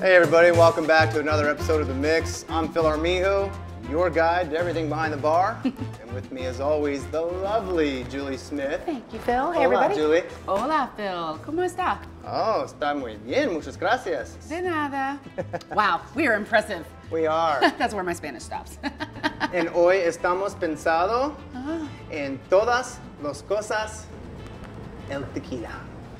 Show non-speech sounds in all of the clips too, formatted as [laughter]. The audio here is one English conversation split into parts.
Hey everybody, welcome back to another episode of The Mix. I'm Phil Armijo, your guide to everything behind the bar. [laughs] and with me as always, the lovely Julie Smith. Thank you, Phil. Hey, Hola, everybody. Julie. Hola, Phil. ¿Cómo está? Oh, está muy bien, muchas gracias. De nada. wow, we are impressive. [laughs] We are. [laughs] That's where my Spanish stops. and hoy estamos pensado Ah. en todas las cosas el tequila.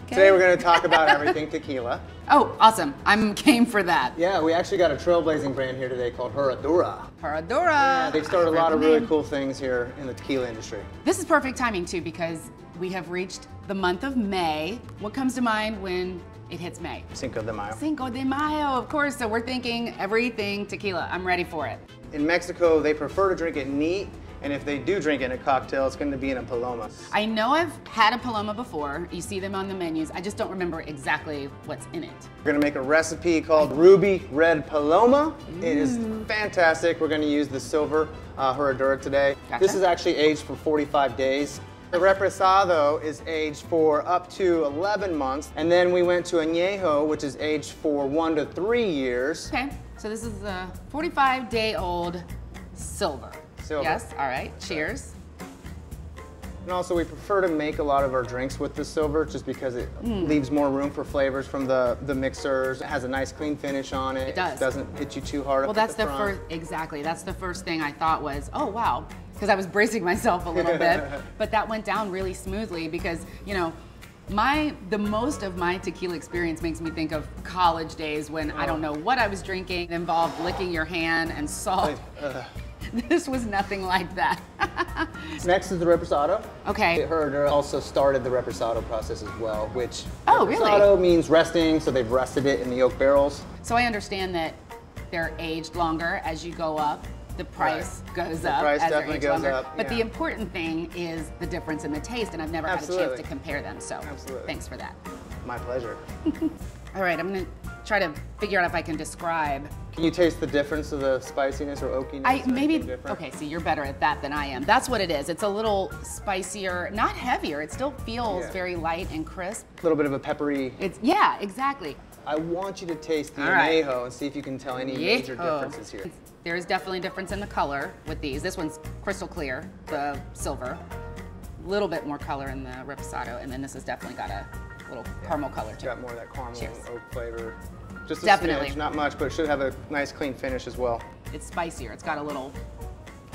Okay. Today we're going to talk about everything tequila. Oh, awesome. I'm game for that. Yeah, we actually got a trailblazing brand here today called Herradura. Paradora. Yeah, they've started a lot of really cool things here in the tequila industry. This is perfect timing, too, because we have reached the month of May. What comes to mind when it hits May? Cinco de Mayo. Cinco de Mayo, of course. So we're thinking everything tequila. I'm ready for it. In Mexico, they prefer to drink it neat, and if they do drink it in a cocktail, it's going to be in a paloma. I know I've had a Paloma before. You see them on the menus. I just don't remember exactly what's in it. We're going to make a recipe called Ruby Red Paloma. It is fantastic. We're going to use the silver uh, Herradura today. Gotcha. This is actually aged for 45 days. The Reposado is aged for up to 11 months, and then we went to Añejo, which is aged for one to three years. Okay, so this is a 45 day old silver. Silver. Yes, all right, cheers. And also, we prefer to make a lot of our drinks with the silver just because it hmm. leaves more room for flavors from the, the mixers. It has a nice clean finish on it. It does. doesn't hit you too hard Well, that's the, front. first, exactly, that's the first thing I thought was, oh wow, because I was bracing myself a little bit, [laughs] but that went down really smoothly because, you know, my the most of my tequila experience makes me think of college days when I oh. don't know what I was drinking. It involved licking your hand and salt. Uh, [laughs] This was nothing like that. [laughs] Next is the Reposado. okay. Herradura also started the Reposado process as well, which Oh, really? Reposado means resting, so they've rested it in the oak barrels. So I understand that they're aged longer as you go up. The price goes The up price as definitely goes longer. up, But the important thing is the difference in the taste, and I've never had a chance to compare them. So Absolutely. thanks for that. My pleasure. [laughs] All right, I'm gonna try to figure out if I can describe. Can you taste the difference of the spiciness or oakiness? I or maybe okay. See, you're better at that than I am. That's what it is. It's a little spicier, not heavier. It still feels Yeah. very light and crisp. A little bit of a peppery. It's yeah, exactly. I want you to taste the All right. añejo and see if you can tell any major differences here. There is definitely a difference in the color with these. This one's crystal clear, the silver. A little bit more color in the reposado, and then this has definitely got a little caramel color It's to it. got more of that caramel Cheers. oak flavor. Just a Definitely. smidge, not much, but it should have a nice clean finish as well. It's spicier. It's got a little,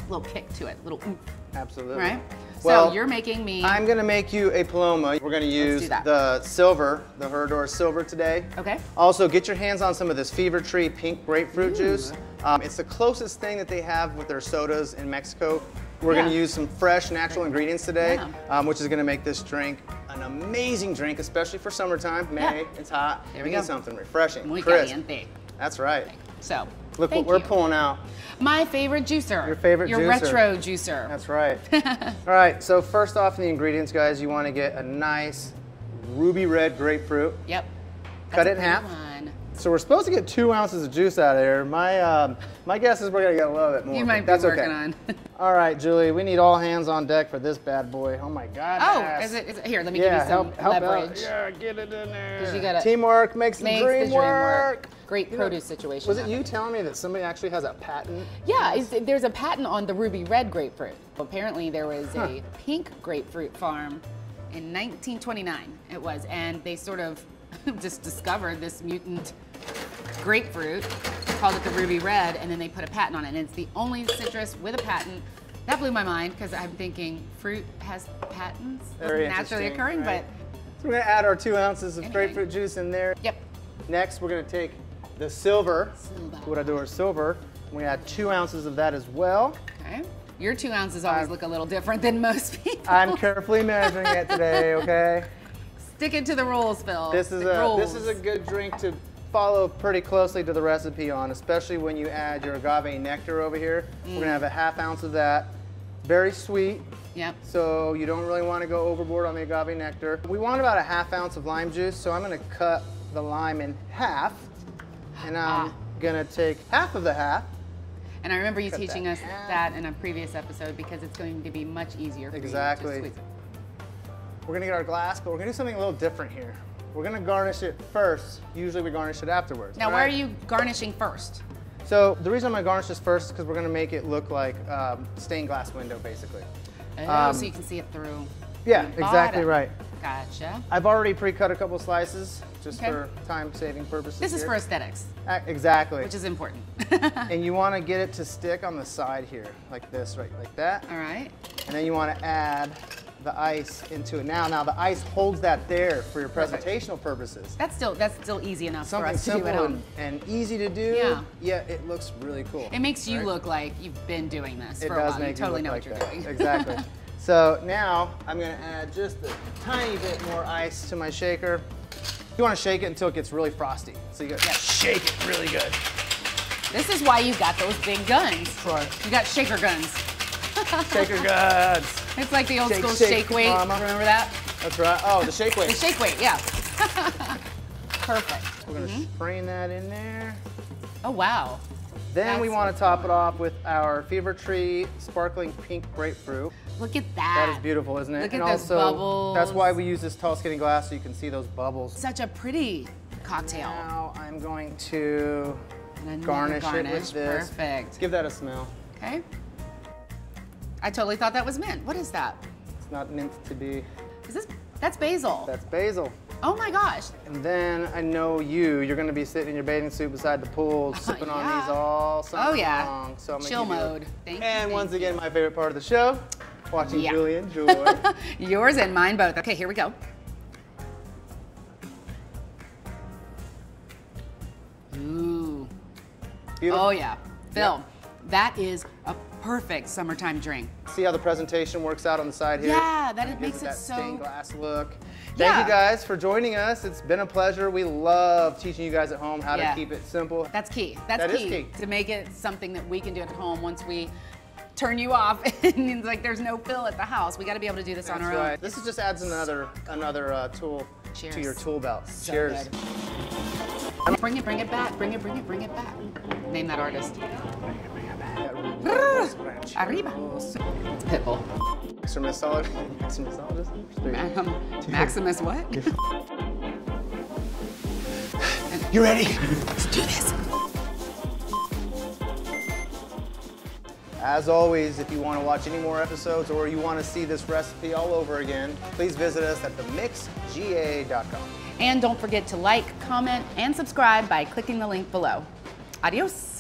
little kick to it, little oomph, Absolutely. right? Well, so you're making me. I'm gonna make you a paloma. We're gonna use the silver, the Herradura silver today. Okay. Also, get your hands on some of this Fever Tree pink grapefruit juice. Um, it's the closest thing that they have with their sodas in Mexico. We're gonna use some fresh natural ingredients today, Yeah. um, which is gonna make this drink an amazing drink, especially for summertime. May, Yeah. it's hot. There we you need something refreshing, Muy crisp. caliente. That's right. So. Look what we're you. pulling out. My favorite juicer. Your favorite Your juicer. retro juicer. That's right. [laughs] All right, so first off in the ingredients, guys, you want to get a nice ruby red grapefruit. Yep. Cut That's it in half. one. So we're supposed to get two ounces of juice out of here. My um, my guess is we're gonna get a little bit more. You might be that's working okay. on. [laughs] All right, Julie, we need all hands on deck for this bad boy. Oh my God. oh, is it, is it? Here, let me Yeah, give you some help, help leverage. out. Yeah, get it in there. you gotta- Teamwork makes the dream the dream work. work. Great You know, produce situation. Was it happen. you telling me that somebody actually has a patent? Yeah, there's a patent on the ruby red grapefruit. Apparently, there was a pink grapefruit farm in 1929. It was, and they sort of [laughs] just discovered this mutant grapefruit, called it the ruby red, and then they put a patent on it. And it's the only citrus with a patent. That blew my mind because I'm thinking fruit has patents, Very naturally occurring, right? but So we're gonna add our two ounces of Anyway. grapefruit juice in there. yep. Next, we're gonna take the silver. Silver. What I do is silver. We add two ounces of that as well. Okay. Your two ounces always I'm- look a little different than most people. I'm carefully measuring it today, okay? [laughs] Sticking to the rules, Phil. This is The a this is a good drink to follow pretty closely to the recipe on, especially when you add your agave nectar over here. We're gonna have a half ounce of that. Very sweet, Yep. so you don't really want to go overboard on the agave nectar. We want about a half ounce of lime juice, so I'm gonna cut the lime in half, and I'm Ah. gonna take half of the half. And I remember you Cut teaching that us half. that in a previous episode because it's going to be much easier for Exactly. you to squeeze it. We're gonna get our glass, but we're gonna do something a little different here. We're gonna garnish it first. Usually we garnish it afterwards. Now, where are you garnishing first? So the reason I'm gonna garnish this first is because we're gonna make it look like um, stained glass window, basically. Oh, Um, so you can see it through. Yeah, exactly right. Gotcha. I've already pre-cut a couple slices just Okay. for time-saving purposes. This is here. for aesthetics, Uh, exactly. which is important. [laughs] and you want to get it to stick on the side here, like this, right, like that. All right. And then you want to add the ice into it. Now, now the ice holds that there for your presentational purposes. That's still that's still easy enough for Something us to do simple at home. and, and easy to do. Yeah. Yet it looks really cool. It makes you right? look like you've been doing this It for a while. you totally know look what you're that. doing. Exactly. [laughs] so now I'm gonna add just a tiny bit more ice to my shaker. You want to shake it until it gets really frosty. So you gotta Yep. shake it really good. This is why you got those big guns. Right. You got shaker guns. [laughs] Shaker guns. It's like the old Shake, school shake, shake, weight. mama. Remember that? That's right. Oh, the shake weight. The shake weight, yeah. [laughs] Perfect. We're gonna Mm-hmm. strain that in there. Oh wow. Then we want to top it off with our Fever Tree sparkling pink grapefruit. Look at that. That is beautiful, isn't it? Look and at those also, bubbles. that's why we use this tall skinny glass so you can see those bubbles. Such a pretty cocktail. Now I'm going to And another garnish, it with this. Perfect. Give that a smell. Okay. I totally thought that was mint. What is that? It's not meant to be. Is this? That's basil. That's basil. oh my gosh. And then I know you, you're gonna be sitting in your bathing suit beside the pool, [laughs] sipping on these all summer Oh yeah. long. So I'm Chill you- mode. Thank you. And thank once you. again, my favorite part of the show, watching Yeah. Julie enjoy. [laughs] Yours and mine both. Okay, here we go. Ooh. Beautiful. Oh yeah. Phil, that is a perfect summertime drink. See how the presentation works out on the side here? Yeah, that it makes it that so- stained glass look. Thank Yeah. you guys for joining us. It's been a pleasure. We love teaching you guys at home how Yeah. to keep it simple. That's key. That's That is key, key. to make it something that we can do at home once we turn you off [laughs] and like there's no Phil at the house. We got to be able to do this on our right. own. This is just adds another another uh, tool Cheers. to your tool belt. So Cheers. good. Bring it, bring it back, bring it, bring it, bring it back. Name that artist. Arriba. It's Pitbull. Maximus solid. Maximus [laughs] solid. Maximus what? [laughs] You ready? Let's do this. As always, if you want to watch any more episodes or you want to see this recipe all over again, please visit us at themixga.com. And don't forget to like, comment, and subscribe by clicking the link below. Adios.